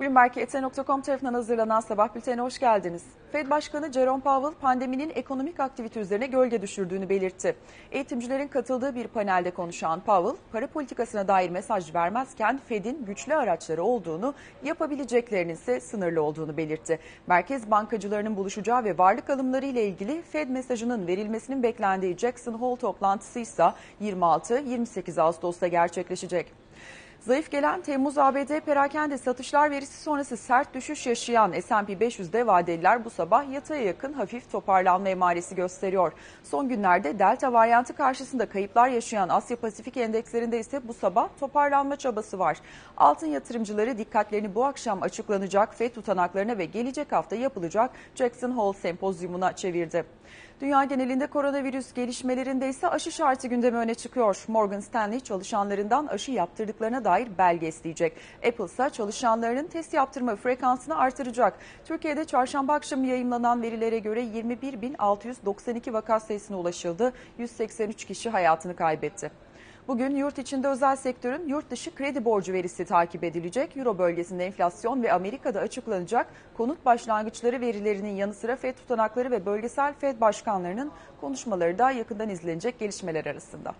Bloomberg.com tarafından hazırlanan sabah bültenine hoş geldiniz. Fed Başkanı Jerome Powell pandeminin ekonomik aktivite üzerine gölge düşürdüğünü belirtti. Eğitimcilerin katıldığı bir panelde konuşan Powell, para politikasına dair mesaj vermezken Fed'in güçlü araçları olduğunu, yapabileceklerinin ise sınırlı olduğunu belirtti. Merkez bankacılarının buluşacağı ve varlık alımları ile ilgili Fed mesajının verilmesinin beklendiği Jackson Hole toplantısı ise 26-28 Ağustos'ta gerçekleşecek. Zayıf gelen Temmuz ABD perakende satışlar verisi sonrası sert düşüş yaşayan S&P 500'de vadeliler bu sabah yataya yakın hafif toparlanma emaresi gösteriyor. Son günlerde delta varyantı karşısında kayıplar yaşayan Asya Pasifik endekslerinde ise bu sabah toparlanma çabası var. Altın yatırımcıları dikkatlerini bu akşam açıklanacak FED tutanaklarına ve gelecek hafta yapılacak Jackson Hole sempozyumuna çevirdi. Dünya genelinde koronavirüs gelişmelerinde ise aşı şartı gündeme öne çıkıyor. Morgan Stanley çalışanlarından aşı yaptırdıklarına dair belge isteyecek. Apple ise çalışanlarının test yaptırma frekansını artıracak. Türkiye'de çarşamba akşamı yayınlanan verilere göre 21.692 vaka sayısına ulaşıldı. 183 kişi hayatını kaybetti. Bugün yurt içinde özel sektörün yurt dışı kredi borcu verisi takip edilecek. Euro bölgesinde enflasyon ve Amerika'da açıklanacak konut başlangıçları verilerinin yanı sıra FED tutanakları ve bölgesel FED başkanlarının konuşmaları da yakından izlenecek gelişmeler arasında.